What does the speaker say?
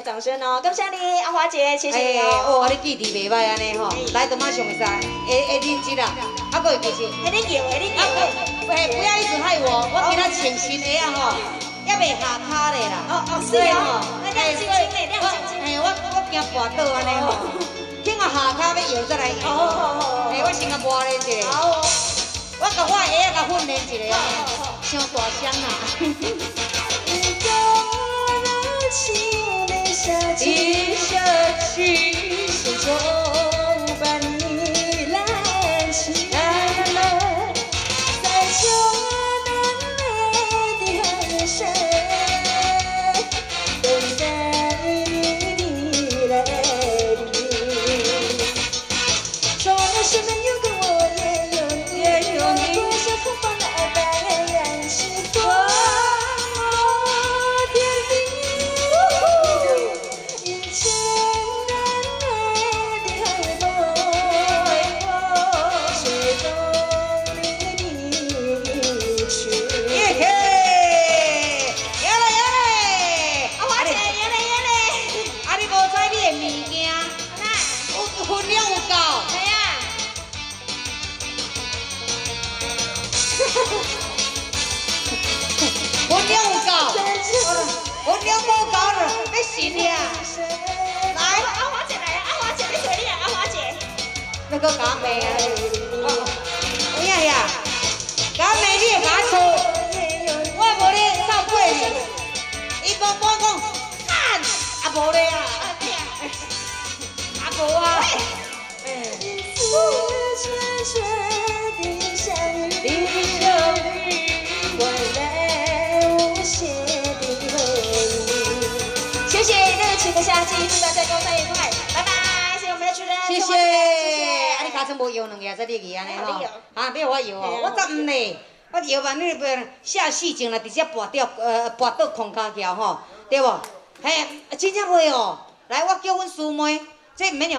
掌声哦！感谢你，阿华姐，谢谢你哦。哦，你弟弟袂歹安尼吼，来都马上会使，会会认真啦，啊，搁会继续。哎，你叫，哎，你叫。哎，不要一直害我，我今仔穿新鞋啊吼，也未下骹咧啦。哦哦，是哦。哎，所以，我，哎，我我惊跌倒安尼吼，等我下骹要摇再来摇。好好好。哎，我先甲磨练一下。好。我甲我鞋啊甲训练一下，伤大声啊。我娘有够，我娘无够了，要死呀！来，阿华姐来，阿华姐你谁呀？阿华姐，那个假妹啊！哎呀呀，假妹你也假错，我无咧照顾你，伊帮我讲干，啊无咧啊，啊无啊，个夏季，祝大家高三愉快，拜拜！谢谢我们的主任，谢谢。啊，你卡层无摇两下，这你去安尼吼。啊，要我摇哦，我怎唔呢？我摇完你不下细镜了，直接拔掉，呃，拔到空卡桥吼，对不？嘿，真正袂哦。来，我叫阮师妹，这唔免